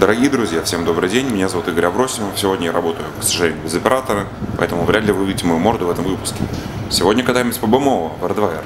Дорогие друзья, всем добрый день, меня зовут Игорь Абросимов. Сегодня я работаю, к сожалению, без оператора, поэтому вряд ли вы увидите мою морду в этом выпуске. Сегодня катаемся по БМО в Hardwire.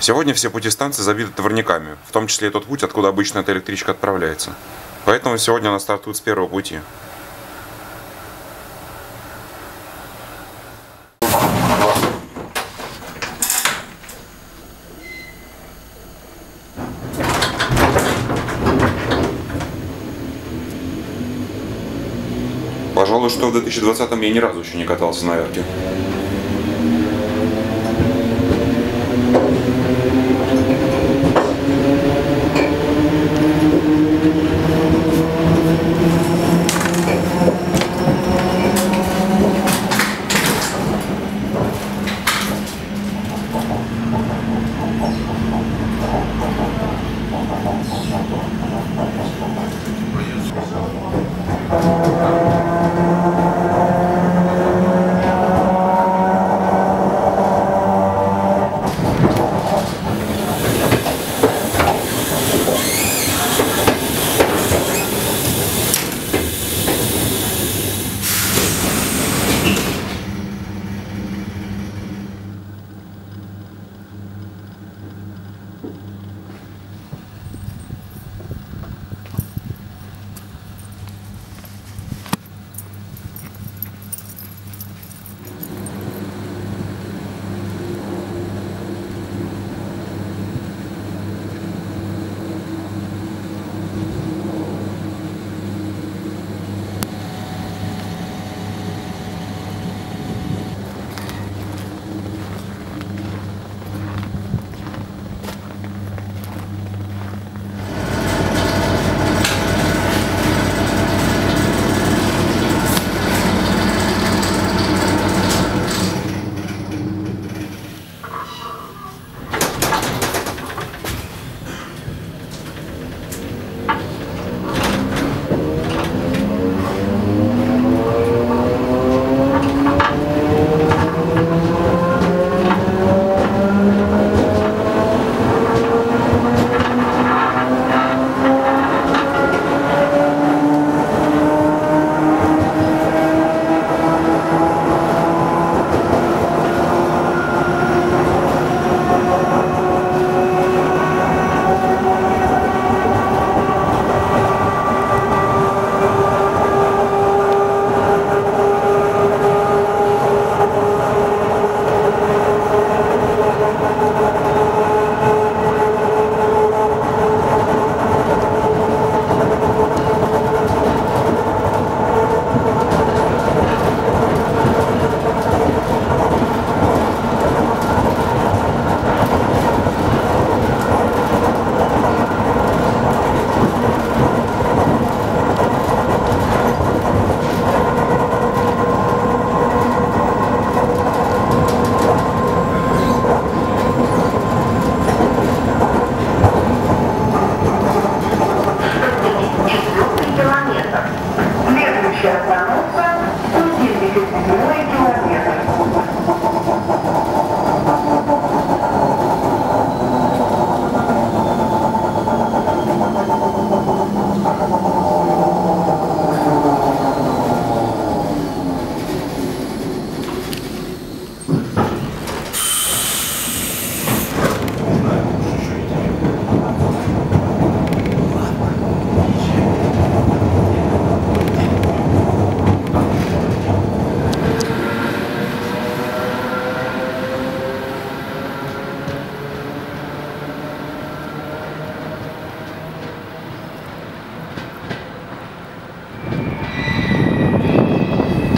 Сегодня все пути станции забиты товарниками, в том числе и тот путь, откуда обычно эта электричка отправляется. Поэтому сегодня она стартует с первого пути. Пожалуй, что в 2020 я ни разу еще не катался на Эрке.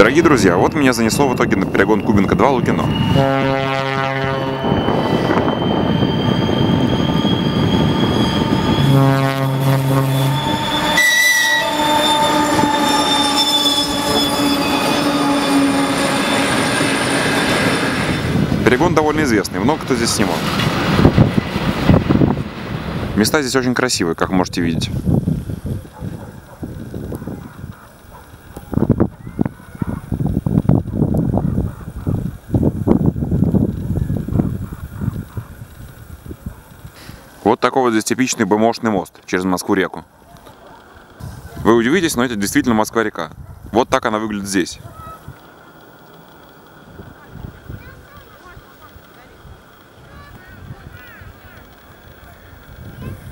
Дорогие друзья, вот меня занесло в итоге на перегон Кубинка-2 Лукино. Перегон довольно известный, много кто здесь снимал. Места здесь очень красивые, как можете видеть. Такой вот здесь типичный БМОшный мост через Москву-реку. Вы удивитесь, но это действительно Москва-река. Вот так она выглядит здесь.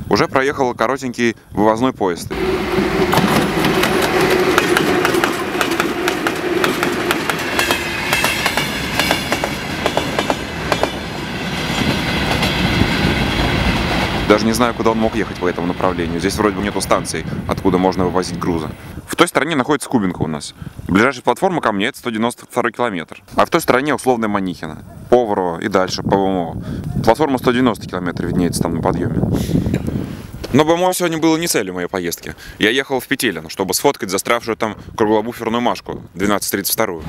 Уже проехал коротенький вывозной поезд. Даже не знаю, куда он мог ехать по этому направлению. Здесь вроде бы нету станции, откуда можно вывозить грузы. В той стороне находится Кубинка у нас. Ближайшая платформа ко мне это 192 километр. А в той стороне условная Манихина. Поварово и дальше, по ВМО. Платформа 190 километров виднеется там на подъеме. Но БМО сегодня было не целью моей поездки. Я ехал в Петелино, чтобы сфоткать застрявшую там круглобуферную Машку 1232.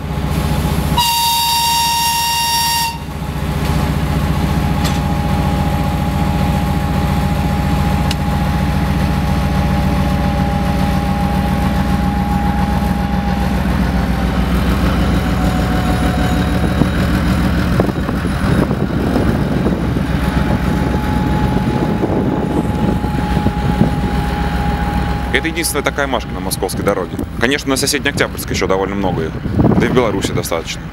Это единственная такая машка на московской дороге. Конечно, на соседней Октябрьской еще довольно много их. Да и в Беларуси достаточно.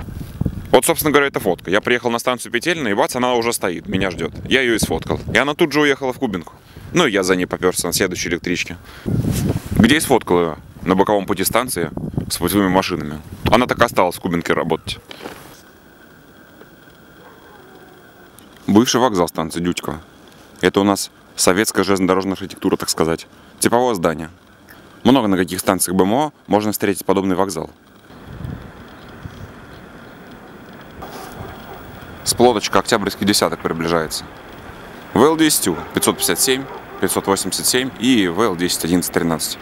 Вот, собственно говоря, эта фотка. Я приехал на станцию Петельна, и бац, она уже стоит, меня ждет. Я ее и сфоткал. И она тут же уехала в Кубинку. Ну, и я за ней поперся на следующей электричке. Где и сфоткал ее? На боковом пути станции с путевыми машинами. Она так и осталась в Кубинке работать. Бывший вокзал станции Дютьково. Это у нас советская железнодорожная архитектура, так сказать. Типовое здание. Много на каких станциях БМО можно встретить подобный вокзал. С плоточка Октябрьский десяток приближается. ВЛ-10 557, 587 и ВЛ-10 1113.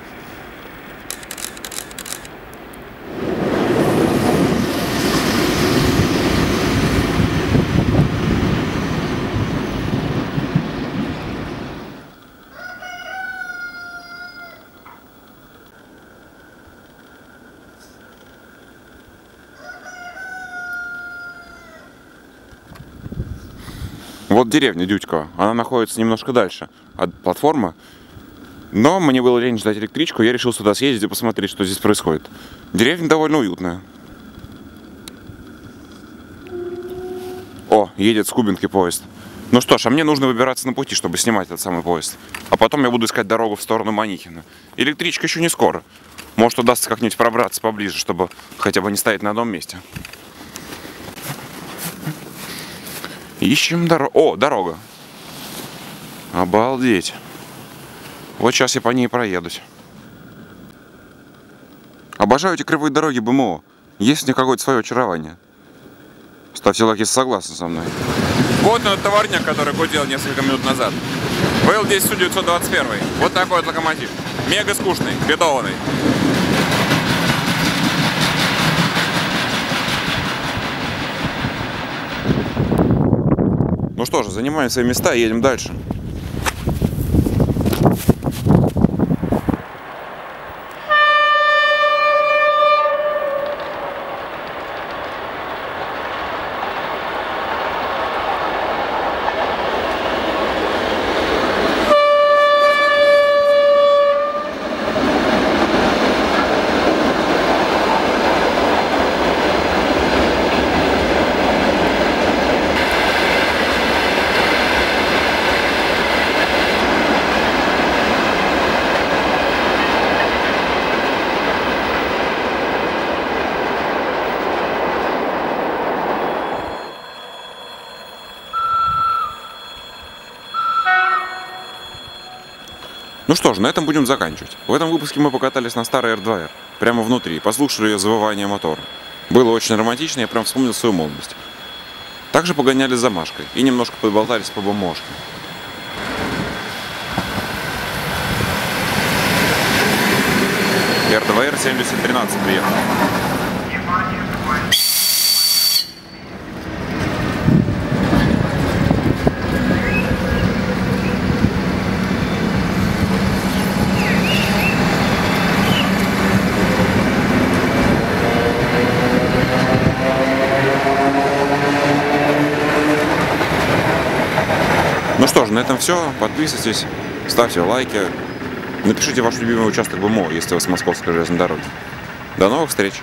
Вот деревня Дютьково. Она находится немножко дальше от платформы. Но мне было лень ждать электричку, я решил сюда съездить и посмотреть, что здесь происходит. Деревня довольно уютная. О, едет с Кубинки поезд. Ну что ж, а мне нужно выбираться на пути, чтобы снимать этот самый поезд. А потом я буду искать дорогу в сторону Манихина. Электричка еще не скоро. Может удастся как-нибудь пробраться поближе, чтобы хотя бы не стоять на одном месте. Ищем дорогу. О, дорога. Обалдеть. Вот сейчас я по ней проедусь. Обожаю эти кривые дороги БМО. Есть в них какое-то свое очарование. Ставьте лайк, если согласны со мной. Вот он товарняк, который гудел несколько минут назад. ВЛ-10 Су-921. Вот такой вот локомотив. Мега скучный, бедованный. Ну что же, занимаем свои места и едем дальше. Ну что ж, на этом будем заканчивать. В этом выпуске мы покатались на старой R2R, прямо внутри, послушали ее завывание мотора. Было очень романтично, я прям вспомнил свою молодость. Также погоняли за Машкой и немножко подболтались по бумажке. R2R 7013 приехал. Что ж, на этом все. Подписывайтесь, ставьте лайки. Напишите ваш любимый участок БМО, если вы с Московской железной дороги. До новых встреч!